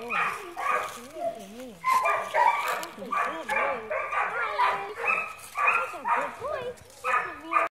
That's a good boy.